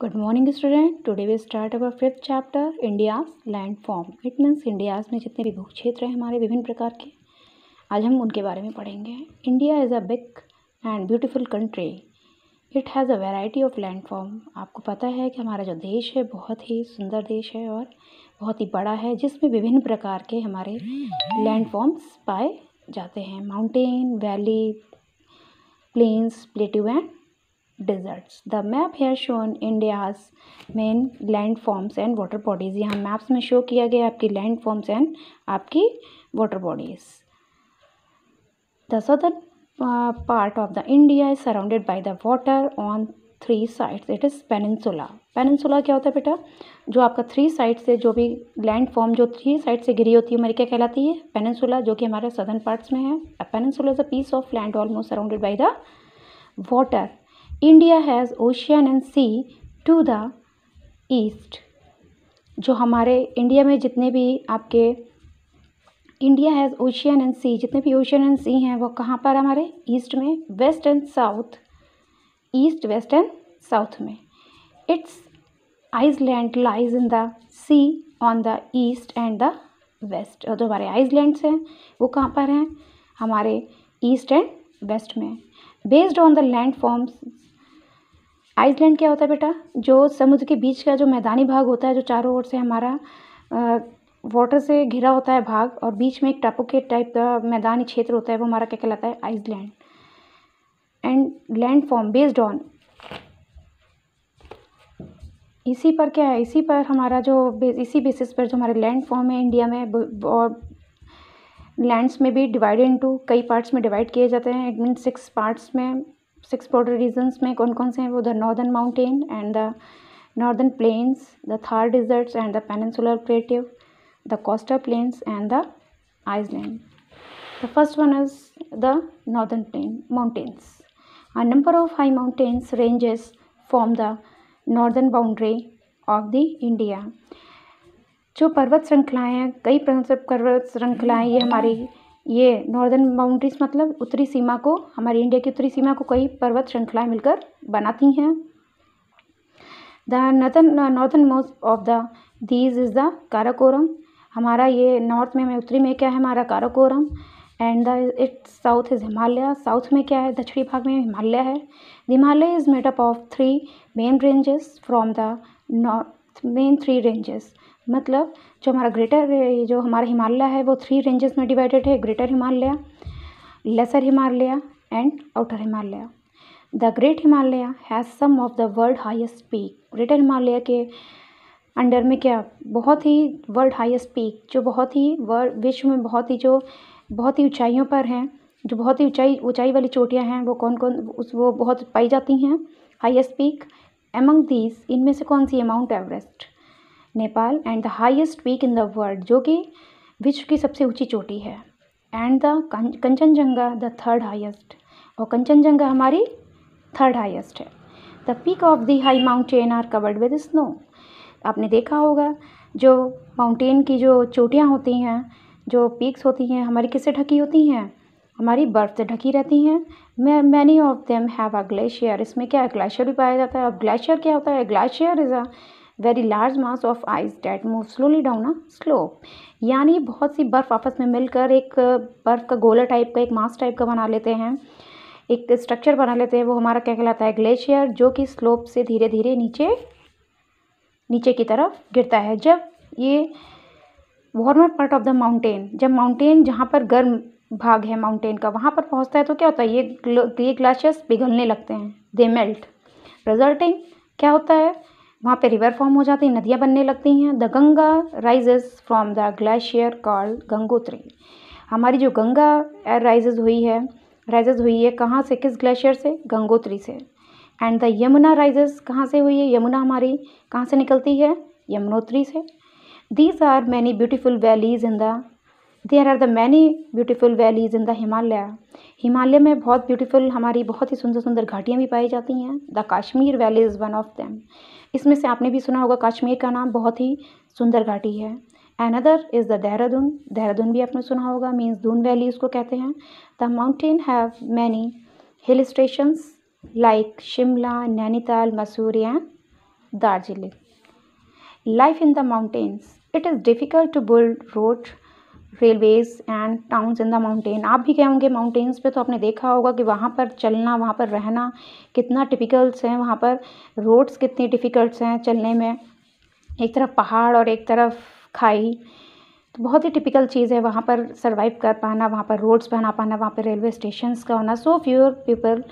Good morning, student. Today we start our fifth chapter, India's land form. It means India's में जितने भी भू क्षेत्र हैं हमारे विभिन्न प्रकार के, आज हम उनके बारे में पढ़ेंगे India is a big and beautiful country it has a variety of land form आपको पता है कि हमारा जो देश है बहुत ही सुंदर देश है और बहुत ही बड़ा है, जिसमें विभिन्न प्रकार के हमारे लैंड फॉर्म्स पाए जाते हैं mountain valley plains plateau and deserts the map here shown India's main land forms and water bodies यहाँ मैप्स में शो किया गया आपकी लैंड फॉर्म्स एंड आपकी water bodies the southern part of the India is surrounded by the water on three sides it is peninsula peninsula क्या होता है बेटा? जो आपका थ्री साइड से जो भी लैंड फॉर्म जो थ्री साइड से घिरी होती है, हमारी क्या कहलाती है? पेनसुला जो कि हमारे सदर्न पार्ट्स में है. Peninsula is a piece of land almost surrounded by the water India has ocean and sea to the east जो हमारे इंडिया में जितने भी आपके India has ocean and sea जितने भी ओशियन एंड सी हैं, वो कहाँ पर हमारे? ईस्ट में west and south east west and south में. It's island lies in the sea on the east and the west और जो हमारे आइसलैंड्स हैं, वो कहाँ पर हैं? हमारे ईस्ट एंड वेस्ट में. Based on the land forms island क्या होता है बेटा? जो समुद्र के बीच का जो मैदानी भाग होता है, जो चारों ओर से हमारा वाटर से घिरा होता है भाग, और बीच में एक टापू के टाइप का मैदानी क्षेत्र होता है, वो हमारा क्या कहलाता है? Island. And land form based on इसी पर क्या है? इसी पर हमारा जो इसी बेसिस पर जो हमारे लैंड फॉर्म है इंडिया में और लैंड्स में भी डिवाइडेड इनटू कई पार्ट्स में डिवाइड किए जाते हैं। इट मीन सिक्स पार्ट्स में सिक्स बॉर्डर रीजन्स में कौन कौन से हैं? वो the northern mountain and the northern plains the Thar deserts and the peninsular plateau the coastal plains and the island the first one is the northern plain mountains a number of high mountains ranges form the northern boundary of the India. जो पर्वत श्रृंखलाएँ हैं, कई पर्वत श्रृंखलाएँ, ये हमारी ये northern boundaries मतलब उत्तरी सीमा को, हमारी इंडिया की उत्तरी सीमा को कई पर्वत श्रृंखलाएँ मिलकर बनाती हैं। The northern northernmost of the these is the Karakoram हमारा ये नॉर्थ में में उत्तरी में क्या है हमारा Karakoram and the it south is Himalaya south में क्या है? दक्षिणी भाग में हिमालय है। The Himalaya is made up of three main ranges from the north main three ranges मतलब जो हमारा ग्रेटर जो हमारा हिमालय है, वो थ्री रेंजेस में डिवाइडेड है, greater Himalaya lesser Himalaya and outer Himalaya. The great Himalaya has some of the world highest peak greater Himalaya के अंडर में क्या? बहुत ही वर्ल्ड हाइस्ट पीक जो बहुत ही वर्ल्ड विश्व में बहुत ही जो, बहुत ही ऊंचाइयों पर हैं, जो बहुत ही ऊंचाई ऊंचाई वाली चोटियाँ हैं, वो कौन कौन, उस, वो बहुत पाई जाती हैं हाईएस्ट पीक एमंग दीज इनमें से कौन सी है? Mount Everest Nepal and the highest peak in the world जो कि विश्व की सबसे ऊँची चोटी है। And the Kanchenjunga the third highest और कंचनजंगा हमारी थर्ड हाइस्ट है। The peak of the high mountain are covered with snow आपने देखा होगा, जो माउंटेन की जो चोटियाँ होती हैं, जो पीक्स होती हैं, हमारी किससे ढकी होती हैं? हमारी बर्फ़ से ढकी रहती हैं। Many of them have a glacier इसमें क्या है ग्लेशियर भी पाया जाता है? अब ग्लेशियर क्या होता है? Glacier is a very large mass of ice that move slowly down a slope यानी बहुत सी बर्फ़ आपस में मिलकर एक बर्फ़ का गोला टाइप का, एक मास टाइप का बना लेते हैं। एक स्ट्रक्चर बना लेते हैं। वो हमारा क्या कहलाता है? ग्लेशियर जो कि स्लोप से धीरे धीरे नीचे नीचे की तरफ़ गिरता है। जब ये warmer part of the mountain जब माउंटेन जहाँ पर गर्म भाग है माउंटेन का, वहाँ पर पहुँचता है तो क्या होता है? ये ये ग्लाशियर्स पिघलने लगते हैं। दे मेल्ट रिजल्टिंग क्या होता है? वहाँ पे रिवर फॉर्म हो जाती हैं, नदियाँ बनने लगती हैं। The Ganga rises from the glacier called Gangotri हमारी जो गंगा राइजेज हुई है राइजेज हुई है कहाँ से? किस ग्लेशियर से? गंगोत्री से। एंड द यमुना राइजेज कहाँ से हुई है? यमुना हमारी कहाँ से निकलती है? यमुनोत्री से। These are many beautiful valleys in the there are the many beautiful valleys in the Himalaya Himalaya में बहुत ब्यूटीफुल हमारी बहुत ही सुंदर सुंदर घाटियाँ भी पाई जाती हैं। The Kashmir valley is one of them इसमें से आपने भी सुना होगा कश्मीर का नाम बहुत ही सुंदर घाटी है। Another is the Dehradun Dehradun भी आपने सुना होगा मीन्स दून वैली उसको कहते हैं। The mountain have many hill stations like Shimla Nainital Mussoorie and Darjeeling life in the mountains it is difficult to build road railways and towns in the mountain आप भी गए होंगे माउंटेन्स पे तो आपने देखा होगा कि वहाँ पर चलना, वहाँ पर रहना कितना टिपिकल्स हैं। वहाँ पर रोड्स कितनी डिफ़िकल्ट्स हैं चलने में। एक तरफ़ पहाड़ और एक तरफ़ खाई। तो बहुत ही टिपिकल चीज़ है वहाँ पर सर्वाइव कर पाना, वहाँ पर रोड्स बना पाना, वहाँ पर रेलवे स्टेशंस का होना। So few people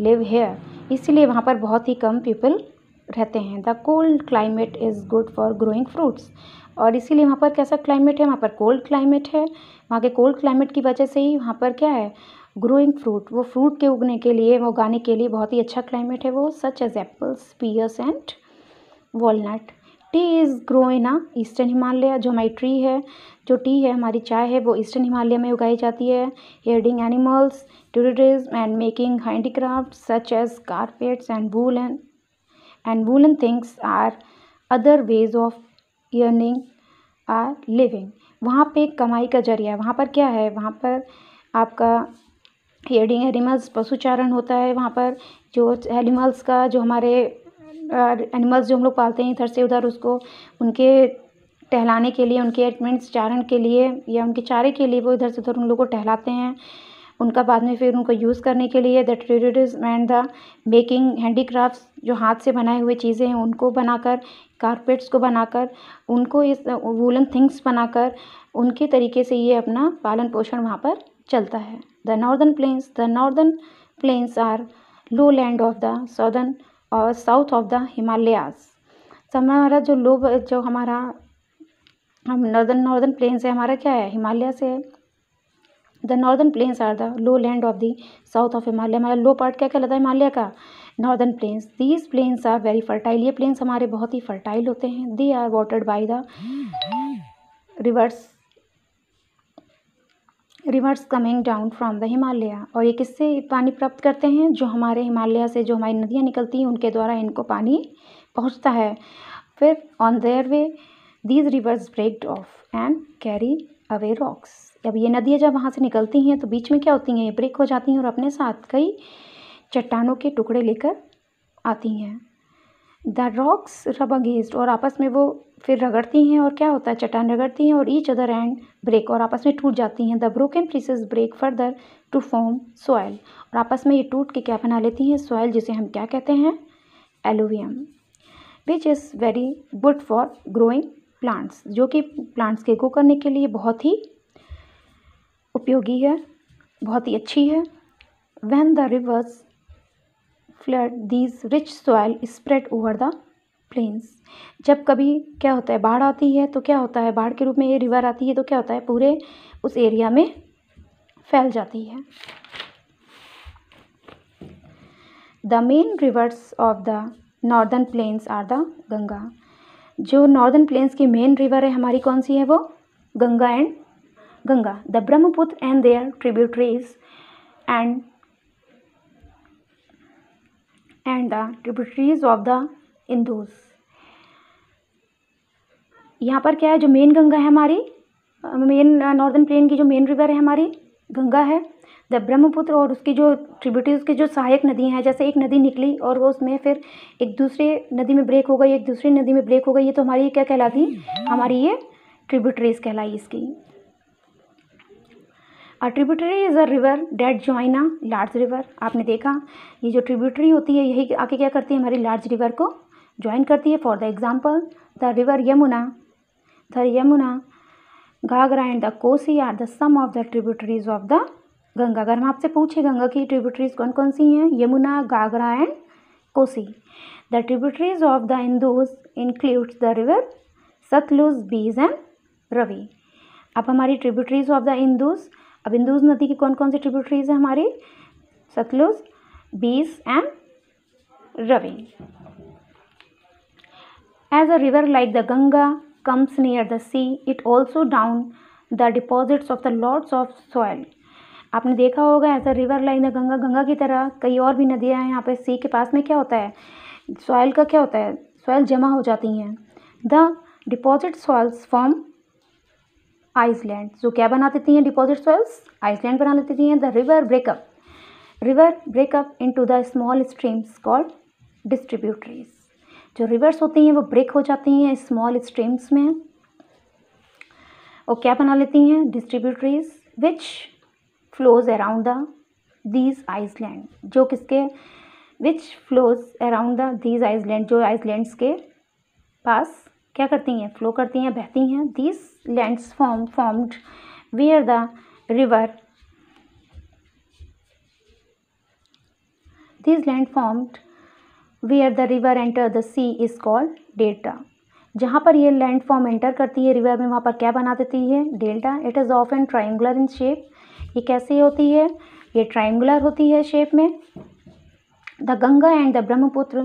live here इसीलिए वहाँ पर बहुत ही कम पीपल रहते हैं। The cold climate is good for growing fruits और इसीलिए वहाँ पर कैसा क्लाइमेट है? वहाँ पर कोल्ड क्लाइमेट है। वहाँ के कोल्ड क्लाइमेट की वजह से ही वहाँ पर क्या है? ग्रोइंग फ्रूट वो फ्रूट के उगने के लिए, वो उगाने के लिए बहुत ही अच्छा क्लाइमेट है वो such as apples pears and walnut tea is grow in a eastern Himalaya जो हमारी ट्री है, जो टी है, हमारी चाय है, वो ईस्टर्न हिमालय में उगाई जाती है। Rearing animals tourism and making handicraft such as carpets and woollen and woollen things are other ways of earning or living वहाँ पे कमाई का ज़रिया वहाँ पर क्या है? वहाँ पर आपका हेडिंग एनिमल्स पशुचारण होता है। वहाँ पर जो एनिमल्स का, जो हमारे एनिमल्स जो हम लोग पालते हैं इधर से उधर, उसको उनके टहलाने के लिए, उनके मीन्स चारण के लिए या उनके चारे के लिए वो इधर से उधर उन लोग को टहलाते हैं। उनका बाद में फिर उनको यूज़ करने के लिए the trades and the making handicrafts जो हाथ से बनाए हुए चीज़ें हैं, उनको बनाकर कारपेट्स को बनाकर, उनको इस वूलन थिंग्स बनाकर, उनके तरीके से ये अपना पालन पोषण वहाँ पर चलता है। The northern plains the northern plains are low land of the southern और साउथ ऑफ़ द हिमालयाज हमारा जो लो जो हमारा, हम नॉर्दर्न नॉर्दर्न प्लेन्स है, हमारा क्या है? हिमालय से है। The northern plains are the low land of the south of Himalaya. हमारा लो पार्ट क्या कहलाता है हिमालय का? Northern plains. These plains are very fertile. ये प्लेन्स हमारे बहुत ही फर्टाइल होते हैं। They are watered by the rivers rivers coming down from the Himalaya. और ये किससे पानी प्राप्त करते हैं? जो हमारे हिमालय से जो हमारी नदियाँ निकलती हैं, उनके द्वारा इनको पानी पहुँचता है। फिर on their way these rivers breaked off and carry away rocks अब ये नदियाँ जब वहाँ से निकलती हैं तो बीच में क्या होती हैं? ये ब्रेक हो जाती हैं और अपने साथ कई चट्टानों के टुकड़े लेकर आती हैं। द रॉक्स रब अगेंस्ट और आपस में वो फिर रगड़ती हैं और क्या होता है? चट्टान रगड़ती हैं और ईच अदर एंड ब्रेक और आपस में टूट जाती हैं। The broken pieces break further to form soil और आपस में ये टूट के क्या बना लेती हैं? सॉयल जिसे हम क्या कहते हैं? Alluvium which is very good for growing plants जो कि प्लांट्स के ग्रो करने के लिए बहुत ही उपयोगी है, बहुत ही अच्छी है। When the rivers flood these rich soil spread over the plains जब कभी क्या होता है, बाढ़ आती है तो क्या होता है, बाढ़ के रूप में ये रिवर आती है तो क्या होता है, पूरे उस एरिया में फैल जाती है। The main rivers of the northern plains are the Ganga जो नॉर्दर्न प्लेन्स की मेन रिवर है, हमारी कौन सी है वो? Ganga and Ganga the Brahmaputra and their tributaries and and the tributaries of the Indus यहाँ पर क्या है? जो मेन गंगा है हमारी मेन नॉर्दर्न प्लेन की जो मेन रिवर है हमारी गंगा है। द ब्रह्मपुत्र और उसकी जो ट्रिब्यूटरी उसकी जो सहायक नदियाँ हैं, जैसे एक नदी निकली और वो उसमें फिर एक दूसरे नदी में ब्रेक हो गई, एक दूसरी नदी में ब्रेक हो गई, ये तो हमारी क्या कहलाती? हमारी ये ट्रिब्यूटरीज कहलाई इसकी। A tributary is a river that join a large river आपने देखा, ये जो ट्रिब्यूटरी होती है, यही आके क्या करती है? हमारी लार्ज रिवर को ज्वाइन करती है. For the example the river Yamuna the Yamuna Ghaghara and the Kosi are the some of the tributaries of the Ganga अगर हम आपसे पूछे गंगा की ट्रिब्यूटरीज कौन कौन सी हैं? Yamuna Ghaghara and Kosi the tributaries of the Indus includes the river Sutlej Beas and Ravi अब हमारी ट्रिब्यूटरीज ऑफ़ द इंदूज अब इंदूज नदी की कौन कौन सी ट्रिब्यूटरीज हैं हमारी? Sutlej Beas and Ravi As a river like the Ganga comes near the sea, it also down the deposits of the lots of soil. आपने देखा होगा as a river like the Ganga Ganga की तरह कई और भी नदियाँ हैं यहाँ पे सी के पास में क्या होता है? सॉइल का क्या होता है? सॉइल जमा हो जाती हैं। The deposit soils form island. जो क्या बना देती हैं डिपॉजिट सॉइल्स आइसलैंड बना देती हैं the river break up river break up into the small streams called distributaries जो रिवर्स होती हैं वो ब्रेक हो जाती हैं स्मॉल स्ट्रीम्स में। और क्या बना लेती हैं distributaries which flows around the these island जो किसके? Which flows around the these island जो आइसलैंड्स के पास क्या करती हैं? फ्लो करती हैं, बहती हैं। These lands form formed where the river this land formed where the river enter the sea is called delta जहाँ पर ये लैंड फॉर्म एंटर करती है रिवर में, वहाँ पर क्या बना देती है? Delta it is of and triangular in shape ये कैसे होती है? ये ट्राइंगुलर होती है शेप में। The Ganga and the Brahmaputra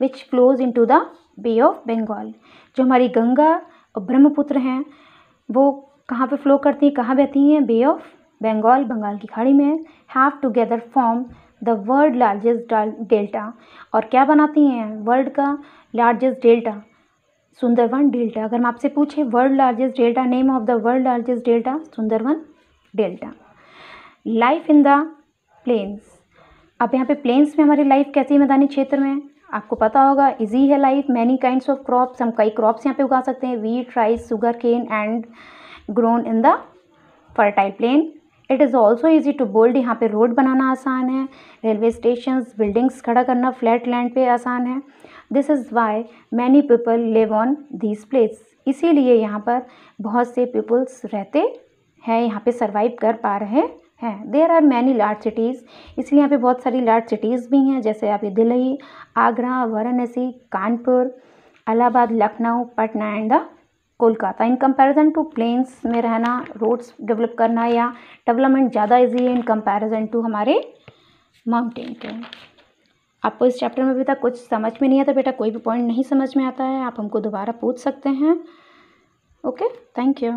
which flows into the bay of Bengal जो हमारी गंगा और ब्रह्मपुत्र हैं, वो कहाँ पे फ्लो करती हैं, कहाँ बहती हैं? बे ऑफ़ बंगाल बंगाल की खाड़ी में have together form the world largest delta और क्या बनाती हैं? वर्ल्ड का लार्जेस्ट डेल्टा सुंदरवन डेल्टा अगर हम आपसे पूछे world largest delta name of the world largest delta Sundarban delta life in the plains अब यहाँ पे प्लेन्स में हमारी लाइफ कैसी है? मैदानी क्षेत्र में? आपको पता होगा इजी है life many kinds of crops हम कई क्रॉप्स यहाँ पे उगा सकते हैं wheat rice sugar cane and grown in the fertile plain it is also easy to build यहाँ पे रोड बनाना आसान है रेलवे स्टेशन बिल्डिंग्स खड़ा करना फ्लैट लैंड पे आसान है. This is why many people live on this place इसीलिए यहाँ पर बहुत से पीपल्स रहते हैं, यहाँ पे सर्वाइव कर पा रहे हैं। There are many large cities इसलिए यहाँ पे बहुत सारी लार्ज सिटीज़ भी हैं, जैसे आप Delhi, Agra, Varanasi, Kanpur Allahabad Lucknow, Patna and Kolkata. In comparison to plains में रहना रोड्स डेवलप करना या डेवलपमेंट ज़्यादा इजी है इन कंपैरिजन टू हमारे माउंटेन के। आपको इस चैप्टर में अभी तक कुछ समझ में नहीं आता, बेटा कोई भी पॉइंट नहीं समझ में आता है, आप हमको दोबारा पूछ सकते हैं। Okay thank you